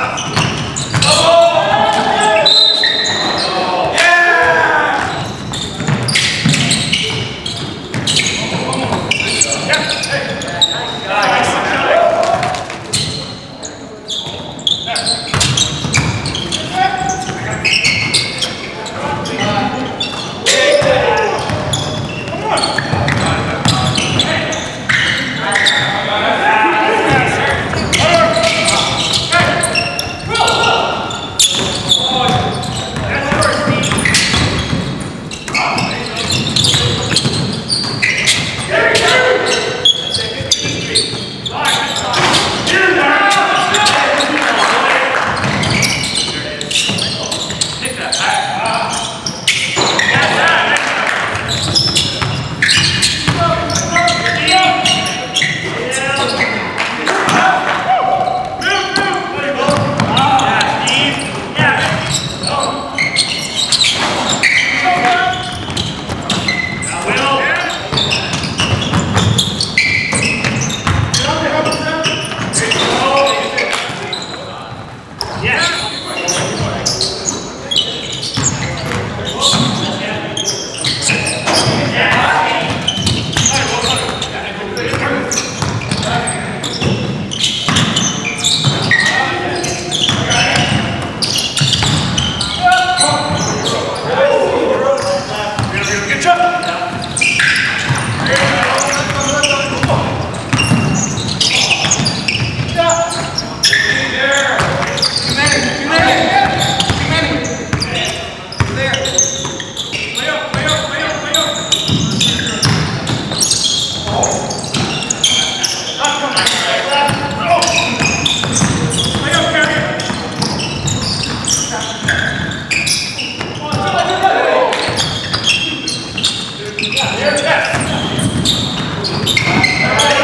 Stop! Yeah, there it is.